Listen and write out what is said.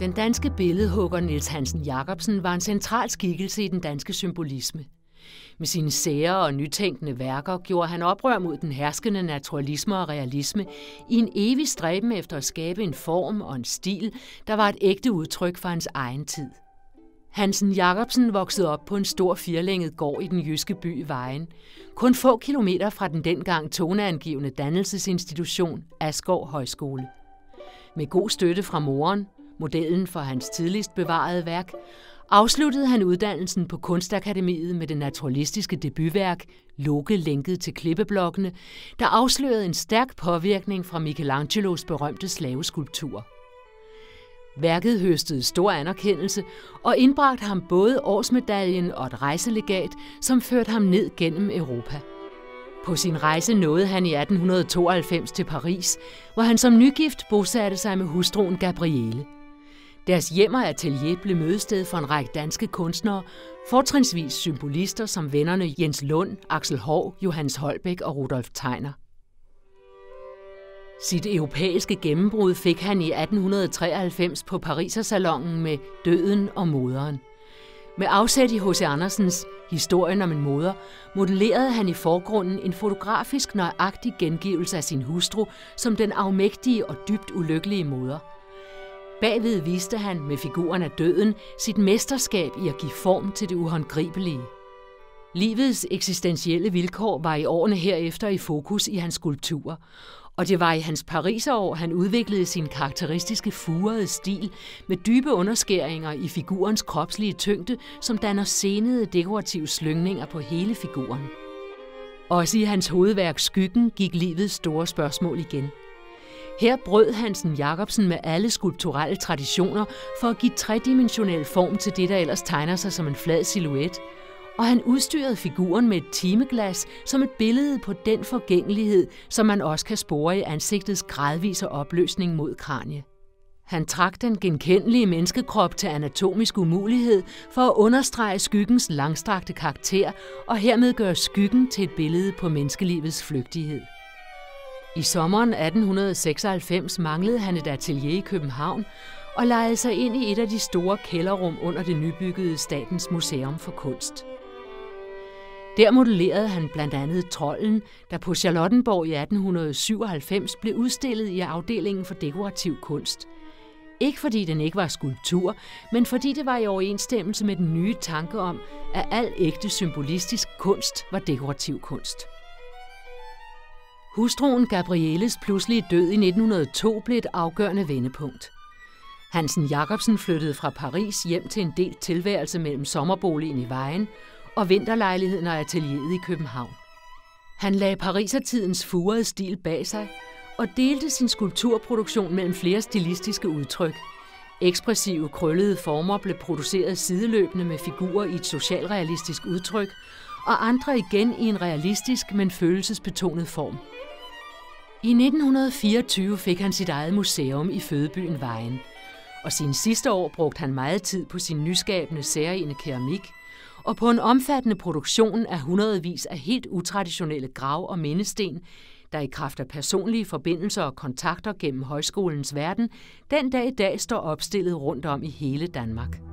Den danske billedhugger Niels Hansen Jacobsen var en central skikkelse i den danske symbolisme. Med sine sære og nytænkende værker gjorde han oprør mod den herskende naturalisme og realisme i en evig stræben efter at skabe en form og en stil, der var et ægte udtryk for hans egen tid. Hansen Jacobsen voksede op på en stor firlænget gård i den jyske by Vejen, kun få kilometer fra den dengang toneangivende dannelsesinstitution Asgård Højskole. Med god støtte fra moren, modellen for hans tidligst bevarede værk, afsluttede han uddannelsen på Kunstakademiet med det naturalistiske debutværk Loke lænket til klippeblokkene, der afslørede en stærk påvirkning fra Michelangelos berømte slaveskulptur. Værket høstede stor anerkendelse og indbragte ham både årsmedaljen og et rejselegat, som førte ham ned gennem Europa. På sin rejse nåede han i 1892 til Paris, hvor han som nygift bosatte sig med hustruen Gabriele. Deres hjem og atelier blev mødested for en række danske kunstnere, fortrinsvis symbolister som vennerne Jens Lund, Axel Hov, Johannes Holbæk og Rudolf Tegner. Sit europæiske gennembrud fik han i 1893 på Parisersalongen med Døden og moderen. Med afsæt i H.C. Andersens Historien om en moder, modellerede han i forgrunden en fotografisk nøjagtig gengivelse af sin hustru som den afmægtige og dybt ulykkelige moder. Bagved viste han med figuren af døden sit mesterskab i at give form til det uhåndgribelige. Livets eksistentielle vilkår var i årene herefter i fokus i hans skulpturer, og det var i hans Pariserår, han udviklede sin karakteristiske furede stil med dybe underskæringer i figurens kropslige tyngde, som danner senede dekorative slyngninger på hele figuren. Også i hans hovedværk Skyggen gik livets store spørgsmål igen. Her brød Hansen Jacobsen med alle skulpturelle traditioner for at give tredimensionel form til det, der ellers tegner sig som en flad silhuet – og han udstyrede figuren med et timeglas som et billede på den forgængelighed, som man også kan spore i ansigtets gradvise opløsning mod kranie. Han trak den genkendelige menneskekrop til anatomisk umulighed for at understrege skyggens langstrakte karakter og hermed gøre skyggen til et billede på menneskelivets flygtighed. I sommeren 1896 manglede han et atelier i København og lejede sig ind i et af de store kælderrum under det nybyggede Statens Museum for Kunst. Der modellerede han blandt andet trolden, der på Charlottenborg i 1897 blev udstillet i afdelingen for dekorativ kunst. Ikke fordi den ikke var skulptur, men fordi det var i overensstemmelse med den nye tanke om, at al ægte symbolistisk kunst var dekorativ kunst. Hustruen Gabrielles pludselige død i 1902 blev et afgørende vendepunkt. Hansen Jacobsen flyttede fra Paris hjem til en del tilværelse mellem sommerboligen i Vejen og vinterlejligheden og atelieret i København. Han lagde parisertidens furede stil bag sig og delte sin skulpturproduktion mellem flere stilistiske udtryk. Ekspressive, krøllede former blev produceret sideløbende med figurer i et socialrealistisk udtryk, og andre igen i en realistisk, men følelsesbetonet form. I 1924 fik han sit eget museum i fødebyen Vejen, og sine sidste år brugte han meget tid på sin nyskabende særlige keramik – og på en omfattende produktion af hundredvis af helt utraditionelle grav- og mindesten, der i kraft af personlige forbindelser og kontakter gennem højskolens verden, den dag i dag står opstillet rundt om i hele Danmark.